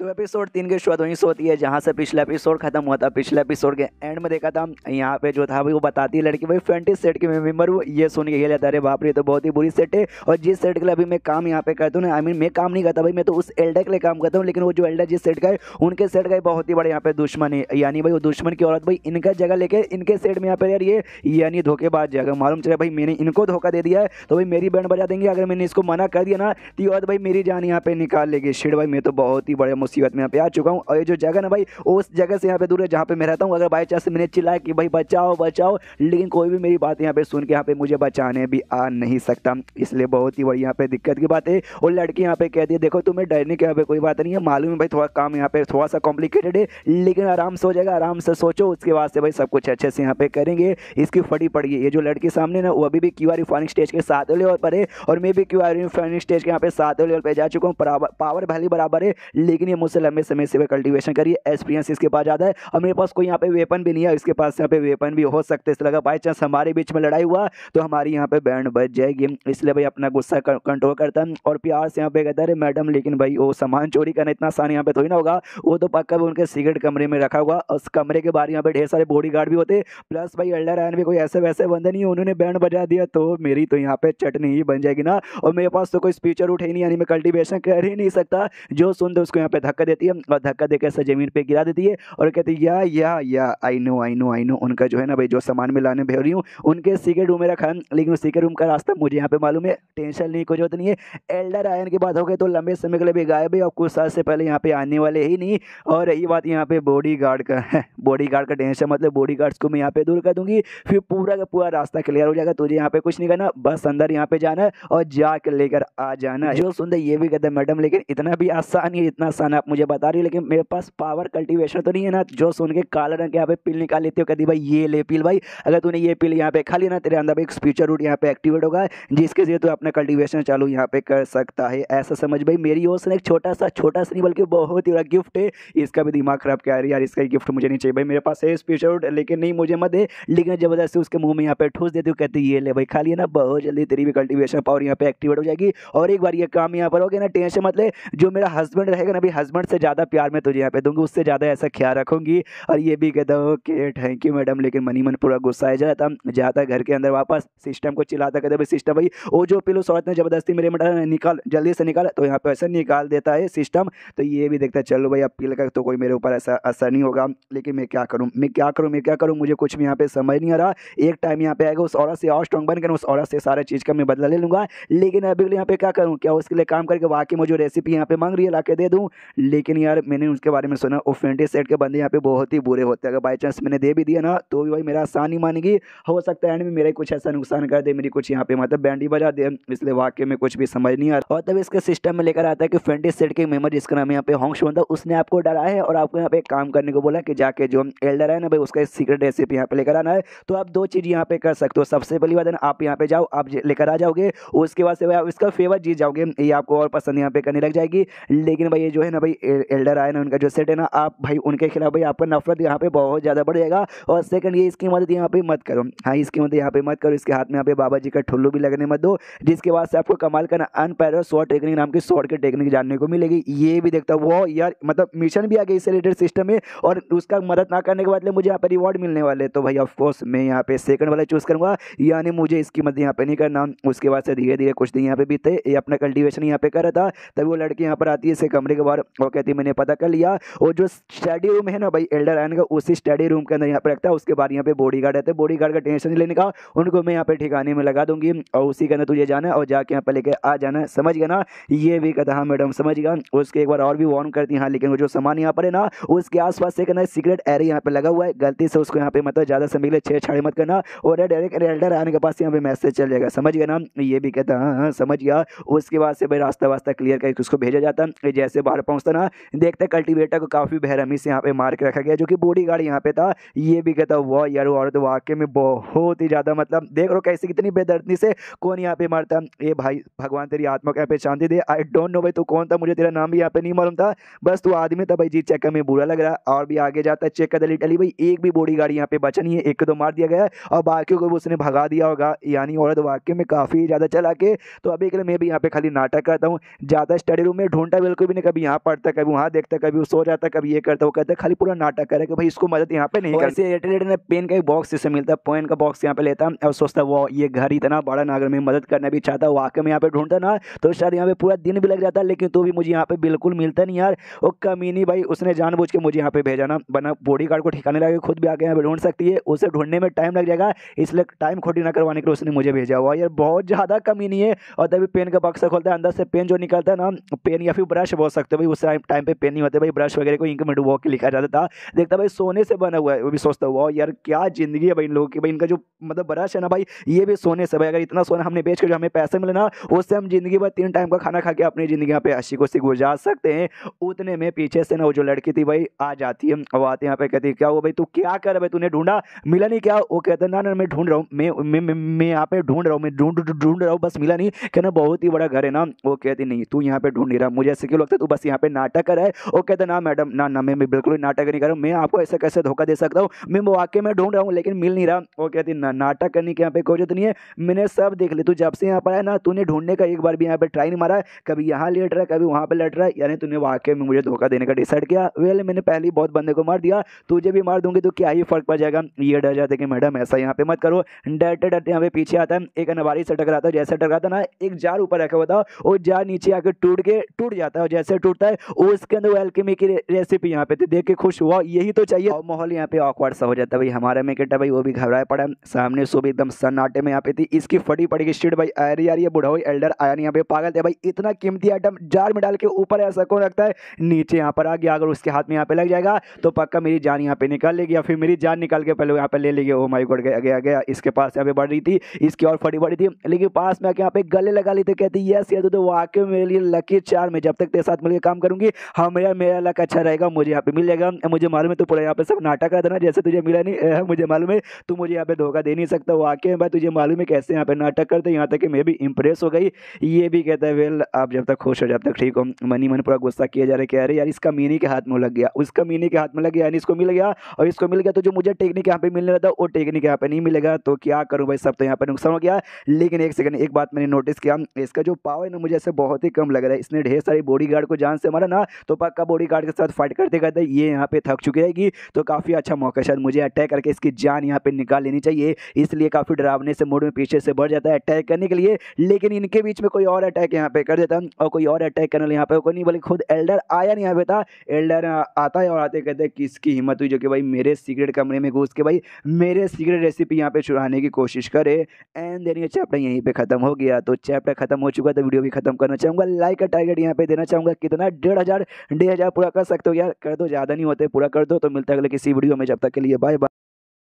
तो एपिसोड तीन की शुरुआत वहीं से होती है, जहाँ से पिछला एपिसोड खत्म हुआ था। पिछले एपिसोड के एंड में देखा था, यहाँ पे जो था, वो बताती है लड़की, भाई फ्रेंटी सेट की मैं मेंबर हूँ ये सुन के ये लेता अरे बाप रे तो बहुत ही बुरी सेट है। और जिस सेट के लिए अभी मैं काम यहाँ पे करता हूँ ना आई मीन मैं काम नहीं करता, भाई, मैं तो उस एल्डर के लिए काम करता हूँ, लेकिन वो जो एल्डर जिस सेट का है, उनके सेट का बहुत ही बड़ा यहाँ पे दुश्मन है। यानी भाई, वो दुश्मन की औरत, भाई, इनका जगह लेके इनके सेट में यहाँ पे यार ये, यानी धोखेबाज जगह। मालूम चले, भाई, मैंने इनको धोखा दे दिया है तो भाई, मेरी बैंड बजा देंगे। अगर मैंने इसको मना कर दिया ना तो ये औरत, भाई, मेरी जान यहाँ पे निकाल लेगी। शिड भाई, मैं तो बहुत ही बड़े मुसीबत में यहाँ पे आ चुका हूँ और ये जो जगह ना भाई उस जगह से यहाँ पे दूर है जहाँ पे मैं रहता हूँ अगर बाई चांस मैंने चिल्लाया कि भाई बचाओ बचाओ लेकिन कोई भी मेरी बात यहाँ पे सुन के यहाँ पे मुझे बचाने भी आ नहीं सकता इसलिए बहुत ही बड़ी यहाँ पे दिक्कत की बात है और लड़की यहाँ पे कहती है देखो तुम्हें डरने की यहाँ पे कोई बात नहीं है मालूम है भाई थोड़ा काम यहाँ पे थोड़ा सा कॉम्प्लिकेटेड है लेकिन आराम से हो जाएगा आराम से सोचो उसके बाद से भाई सब कुछ अच्छे से यहाँ पे करेंगे इसकी फटी पड़ी है ये जो लड़की सामने ना वो अभी भी क्यू आर स्टेज के साथ लेवल पर है और मैं भी क्यू आर स्टेज के यहाँ पे सात लेवल पे जा चुका हूँ पावर भली बराबर है लेकिन ये मुझसे लंबे समय से कल्टिवेशन करिए एक्सपीरियंस इसके पास ज़्यादा है। और मेरे पास कोई यहाँ पे वेपन भी नहीं है, इसके पास यहाँ पे वेपन भी हो सकते इसलिए अगर बाई चांस हमारे बीच में लड़ाई हुआ तो हमारी यहाँ पे बैंड बच जाएगी। इसलिए भाई अपना गुस्सा कंट्रोल करता है। और प्यार से यहाँ पे कहता है मैडम लेकिन भाई वो सामान चोरी करना इतना आसान यहाँ पे थोड़ी ना होगा। वो तो पक्का भी उनके सिगरेट कमरे में रखा हुआ उस कमरे के बाहर यहाँ पे ढेर सारे बॉडी भी होते प्लस भाई अल्डर आयन भी कोई ऐसे वैसे बंदे नहीं उन्होंने बैंड बजा दिया तो मेरी तो यहाँ पे चटनी ही बन जाएगी ना। और मेरे पास तो कोई स्पीचर उठे नहीं, यानी मैं कल्टिवेशन कर ही नहीं सकता। जो सुन दो उसको यहाँ पे धक्का देती है और धक्का देकर ऐसा ज़मीन पर गिरा देती है और कहती है, yeah yeah yeah I know I know I know उनका जो है ना भाई, जो सामान में लाने भेज रही हूँ, उनके सीक्रेट रूम में रखा लेकिन उस सीक्रेट रूम का रास्ता मुझे यहाँ पे मालूम है, टेंशन नहीं कोई ज़रूरत नहीं है। एल्डर आयन की बात हो गई तो लंबे समय के लिए भी गायब है और कुछ साल से पहले यहाँ पे आने वाले ही नहीं और रही बात यहाँ पे बॉडी गार्ड का है बॉडी गार्ड का टेंशन मतलब बॉडी गार्ड्स को मैं यहाँ पे दूर कर दूँगी, फिर पूरा का पूरा रास्ता क्लियर हो जाएगा, तुझे यहाँ पे कुछ नहीं करना, बस अंदर यहाँ पे जाना है और जाकर लेकर आ जाना। जो सुनते ये भी कहते हैं, मैडम, लेकिन इतना भी आसान है, इतना आसान आप मुझे बता रही है, लेकिन मेरे पास पावर कल्टीवेशन तो नहीं है ना, जो सुन के काला रंग के यहाँ पे पिल निकाल लेते हो कहती भाई, ये ले पिल भाई, अगर तूने ये पिल यहाँ पे खा लिया ना, तेरे अंदर एक स्पीचर रूट यहाँ पे एक्टिवेट होगा, जिसके ज़रिए तू अपना कल्टीवेशन चालू यहाँ पे कर सकता है। ऐसा समझ भाई, मेरी ओर से एक छोटा सा छोटा सा नहीं, बल्कि बहुत ही बड़ा गिफ्ट है। इसका भी दिमाग खराब क्या यार, इसका गिफ्ट मुझे नहीं चाहिए भाई, मेरे पास है स्पीचर रूट लेकिन नहीं, मुझे मत दे, लेकिन ज़बरदस्ती उसके मुँह में यहाँ पे ठूस देती हूँ, कहती ये ले भाई, खा लिया ना, बहुत जल्दी तेरी भी कल्टीवेशन पावर यहाँ पे एक्टिवेट हो जाएगी, और एक बार ये काम यहाँ पर हो गया ना टेंशन मतलब जो मेरा हस्बैंड रहेगा ना भाई हस्बैंड से ज़्यादा प्यार मैं तुझे यहाँ पे दूँगी, उससे ज़्यादा ऐसा ख्याल रखूँगी। और ये भी कहता हूँ ओके थैंक यू मैडम लेकिन मनी मन पूरा गुस्सा आ जाता जाता घर के अंदर वापस सिस्टम को चिल्लाता कहते भाई सिस्टम भाई वो जो पिलो औरत ने ज़बरदस्ती मेरे में निकाल, जल्दी से निकाल तो यहाँ पे ऐसा निकाल देता है सिस्टम तो ये भी देखता है, चलो भाई, अब पिल का तो कोई मेरे ऊपर ऐसा असर नहीं होगा, लेकिन मैं क्या करूँ, मैं क्या करूँ, मैं क्या करूँ, मुझे कुछ भी यहाँ पे समझ नहीं आ रहा। एक टाइम यहाँ पे आएगा, उस औरत से और स्ट्रॉन्ग बन कर, उस औरत से सारे चीज़ का मैं बदला ले लूँगा, लेकिन अभी यहाँ पे क्या करूँ, क्या उसके लिए काम करके वाकई मुझे रेसिपी यहाँ पे मांग रही है ला दे दूँ? लेकिन यार, मैंने उसके बारे में सुना, वो फेंटी सेट के बंदे यहाँ पे बहुत ही बुरे होते हैं। अगर बाई चांस मैंने दे भी दिया ना तो भी भाई मेरा आसान ही मानेगी। हो सकता है एंड में मेरा कुछ ऐसा नुकसान कर दे, मेरी कुछ यहाँ पे मतलब बैंडी बजा दे। इसलिए वाक्य में कुछ भी समझ नहीं आ और तब इसके सिस्टम में लेकर आता है कि फेंटी सेट के मेंबर जिसका नाम यहाँ पे होंश बनता उसने आपको डरा है और आपको यहाँ पे काम करने को बोला कि जाके जो एल्डर है ना भाई, उसका सीक्रेट रेसिपी यहाँ पे लेकर आना है। तो आप दो चीज़ यहाँ पे कर सकते हो। सबसे पहली बात है ना, आप यहाँ पे जाओ, आप लेकर आ जाओगे, उसके बाद से भाई आप इसका फेवर जीत जाओगे। ये आपको और पसंद यहाँ पे करने लग जाएगी। लेकिन भाई ये जो है ना भाई एल्डर आए ना उनका, जो सेट है ना, आप भाई उनके खिलाफ भाई आपका नफरत यहाँ पे बहुत ज़्यादा बढ़ जाएगा और सेकंड ये इसकी मदद यहाँ पे मत करो। हाँ इसकी मदद यहाँ पे मत करो। इसके हाथ में यहाँ पे बाबा जी का ठुल्लू भी लगने मत दो, जिसके बाद से आपको कमाल करना अनपैरल शॉर्ट टेक्निक नाम की शॉर्ट की टेक्निक जानने को मिलेगी। ये भी देखता वो यार मतलब मिशन भी आ गया इससे रिलेटेड सिस्टम में, और उसका मदद ना करने के बाद मुझे यहाँ पर रिवॉर्ड मिलने वाले तो भाई ऑफकोर्स मैं यहाँ पे सेकंड वाला चूज़ करूँगा। यानी मुझे इसकी मदद यहाँ पे नहीं करना। उसके बाद से धीरे धीरे कुछ दिन यहाँ पे बीते। अपना कल्टिवेशन यहाँ पे कर रहा था। तभी वो लड़की यहाँ पर आती है इसे कमरे के बाहर वो कहती, मैंने पता कर लिया और जो स्टडी रूम है ना भाई एल्डर आयन का, उसी स्टडी रूम के अंदर यहाँ पे रखता है, उसके बाद यहाँ पे बॉडी गार्ड रहते हैं बॉडी गार्ड का टेंशन लेने का, उनको मैं यहाँ पे ठिकाने में लगा दूँगी, और उसी के अंदर तुझे जाना है, और जाके यहाँ पे लेके आ जाना समझ गया ना? ये भी कहता हाँ मैडम, समझ गया। उसके एक बार और भी वार्न करती हाँ लेकिन वो जो सामान यहाँ पर है ना, उसके आसपास से कहना सीक्रेट एरिया यहाँ पे लगा हुआ है, गलती से उसको यहाँ पे मतलब ज़्यादा समय छेड़ छाड़ी मत करना, और डायरेक्ट एल्डर आने के पास यहाँ पे मैसेज चल जाएगा, समझ गया ना? ये भी कहता हाँ हाँ समझ गया। उसके बाद से भाई रास्ता वास्ता क्लियर करके उसको भेजा जाता है, जैसे बाहर पहुँचता ना, देखते कल्टिवेटर को काफ़ी बेरहमी से यहाँ पे मार के रखा गया, जो कि बॉडी गार्ड यहाँ पे था, ये भी कहता वाह यार औरत वाकई में बहुत ही ज़्यादा मतलब देख रो कैसे कितनी बेदर्दी से कौन यहाँ पे मारता ये भाई, भगवान तेरी आत्मा को यहाँ पे शांति दे आई डोंट नो भाई, तू कौन था, मुझे तेरा नाम भी यहाँ पे नहीं मालूम था, बस तू आदमी था भाई, जी चेक में बुरा लग रहा और भी आगे जाता है चेक कर दली टली भाई, एक भी बॉडी गार्ड यहाँ पे बचा नहीं है, एक दो मार दिया गया और बाकी को उसने भगा दिया होगा, यानी औरत वाक्य में काफ़ी ज़्यादा चला के तो अभी के लिए मैं भी यहाँ पे खाली नाटक करता हूँ ज़्यादा स्टडी रूम में ढूंढा बिल्कुल भी नहीं, कभी यहाँ पढ़ता कभी वहाँ देखता कभी वो सो जाता कभी ये करता वो कहता खाली पूरा नाटक करे कि भाई इसको मदद यहाँ पे नहीं करती ने पेन का एक बॉक्स जिससे मिलता है पेन का बॉक्स यहाँ पे लेता और सोचता वो ये घर इतना बड़ा ना अगर मैं मदद करना भी चाहता वाकई में यहाँ पे ढूंढता ना तो शायद यहाँ पे पूरा दिन भी लग जाता लेकिन तो भी मुझे यहाँ पे बिल्कुल मिलता नहीं यार। वो कमीनी भाई उसने जानबूझ के मुझे यहाँ पे भेजा ना बना बॉडी गार्ड को ठिकाने लगा खुद भी आके यहाँ पे ढूंढ सकती है उसे ढूँढने में टाइम लग जाएगा इसलिए टाइम खोटी ना करवाने के लिए उसने मुझे भेजा। हुआ यार बहुत ज़्यादा कमी नहीं है और तभी पेन का बक्सा खोलता है अंदर से पेन जो निकलता है ना पेन या फिर ब्रश बोल सकते हो भाई उस टाइम पे पेन नहीं होते भाई ब्रश वगैरह को इंक में डुबो के लिखा जाता था। देखता भाई, सोने से बना हुआ है, वो भी सोचता हुआ यार, क्या ज़िंदगी है भाई इन लोगों की। भाई, इनका जो मतलब ब्रश है ना भाई, ये भी सोने से भाई, अगर इतना सोना हमने बेच कर जो हमें पैसे मिले ना, उससे हम ज़िंदगी भर तीन टाइम का खाना खा के अपनी ज़िंदगी यहाँ पे अच्छी को गुजार सकते हैं। उतने में पीछे से ना वो जो लड़की थी भाई, आ जाती है। वो आते यहाँ पे, कहती क्या वो भाई, तू क्या कर भाई तूने ढूंढा? मिला नहीं क्या? वो कहते ना ना, मैं ढूंढ रहा हूँ मैं मैं यहाँ पे ढूंढ रहा हूँ, मैं ढूंढ ढूंढ रहा हूँ, बस मिला नहीं। कहना, बहुत ही बड़ा घर है ना? वो कहती, नहीं, तू यहाँ पे ढूंढ नहीं रहा, मुझे ऐसे क्यों लगता है? तू बस यहाँ पे नाटक कर रहा है। वो कहते ना, मैडम, ना ना, मैं बिल्कुल नाटक नहीं कर रहा हूँ। मैं आपको ऐसे कैसे धोखा दे सकता हूँ? मैं वाकई में ढूंढ रहा हूँ, लेकिन मिल नहीं रहा। वो कहती, ना, नाटक करने की यहाँ पे कोई ज़रूरत नहीं है। मैंने सब देख ली। तू जब से यहाँ पर आया ना, तूने ढूँढने का एक बार भी यहाँ पे ट्राई नहीं मारा कभी यहाँ लेट रहा, कभी वहाँ पे लट रहा है। यानी तूने वाकई में मुझे धोखा देने का डिसाइड किया। वेल, मैंने पहले ही बहुत बंदे को मार दिया। तुझे भी मार दूँगी तो क्या ही फ़र्क पड़ जाएगा? ये डर जाते कि, मैडम, ऐसा यहाँ पे मत करो। डरते डरते यहाँ पे पीछे आता है। एक अनवारी से टकराता है, जैसे टकराता ना, एक जार ऊपर रखा हुआ था वो जार नीचे आकर टूट के टूट जाता है और जैसे टूटता उसके अंदर एल्केमी की रेसिपी यहाँ पे थी देख के खुश हुआ, यही तो चाहिए। और माहौल यहाँ पे ऑकवर्ड सा हो जाता है भाई, हमारा मेकेटा भाई, वो भी घबराया पड़ा सामने सुबह एकदम सन्नाटे में यहाँ पे थी, इसकी फटी पड़ी की स्ट्रीट भाई, आ रही यार ये बुढ़ा एल्डर आया नहीं, यहाँ पे पागल थे भाई। इतना कीमती आइटम जार में डाल के ऊपर ऐसा कौन रखता है? नीचे यहाँ पर आ गया, अगर उसके हाथ में यहाँ पे लग जाएगा तो पक्का मेरी जान यहाँ पे निकाल लेगी या फिर मेरी जान निकाल के पहले यहाँ पे ले लेगी ओ माई गोड गया गया गया, इसके पास यहाँ पे बढ़ रही थी, इसकी और फटी पड़ी थी। लेकिन पास में आके यहाँ पे गले लगा ली थी, कहती यस यार तो वाकई मेरे लिए लकी चार में जब तक तेरे साथ मिलकर काम करूँगी। हाँ मेरा मेरा लक अच्छा रहेगा, मुझे यहाँ पे मिल जाएगा मुझे मालूम है तो पूरा यहाँ पे सब नाटक रहता ना, जैसे तुझे मिला नहीं मुझे मालूम है, तू मुझे यहाँ पे धोखा दे नहीं सकता वाकई में भाई तुझे मालूम है कैसे यहाँ पे नाटक करते यहाँ तक कि मैं भी इंप्रेस हो गई। ये भी कहता है वेल आप जब तक खुश हो, जब तक ठीक हो, मनी, मन पूरा गुस्सा किया जा रहा है, कह रहे, यार, इसका मीनी के हाथ में लग गया, उसका मीनी के हाथ में लग गया, यानी इसको मिल गया, और इसको मिल गया तो जो मुझे टेक्निक यहाँ पे मिलने रहा था, वो टेक्निक यहाँ पे नहीं मिलेगा तो क्या करूँ भाई, सब तो यहाँ पे नुकसान हो गया। लेकिन एक सेकंड एक बात मैंने नोटिस किया, इसका जो पावर है ना, मुझे ऐसे बहुत ही कम लग रहा है, इसने ढेर सारी बॉडी को जान से मारा ना तो पक्का बॉडी गार्ड के साथ फाइट करते करते ये यहाँ पे थक चुकी रहेगी तो काफ़ी अच्छा मौका शायद मुझे अटैक करके इसकी जान यहाँ पे निकाल लेनी चाहिए। इसलिए काफ़ी डरावने से मोड में पीछे से बढ़ जाता है अटैक करने के लिए। लेकिन इनके बीच में कोई और अटैक यहाँ पे कर देता और कोई और अटैक करने यहाँ पे कोई नहीं, बल्कि खुद एल्डर आया नहीं यहाँ पे था। एल्डर आता है और आते कहते किसकी हिम्मत हुई जो कि भाई मेरे सीक्रेट कमरे में घुस के भाई, मेरे सीक्रेट रेसिपी यहाँ पे चुराने की कोशिश करे। एंड देन ये चैप्टर यहीं पे खत्म हो गया। तो चैप्टर खत्म हो चुका तो वीडियो भी खत्म करना चाहूँगा। लाइक का टारगेट यहाँ पे देना चाहूँगा। कितना डेढ़ हज़ार डेढ़ हज़ार पूरा कर सकते हो यार। कर दो, ज़्यादा नहीं होते, पूरा कर दो तो मिलता है अगले किसी वीडियो में। जब तक के लिए बाय बाय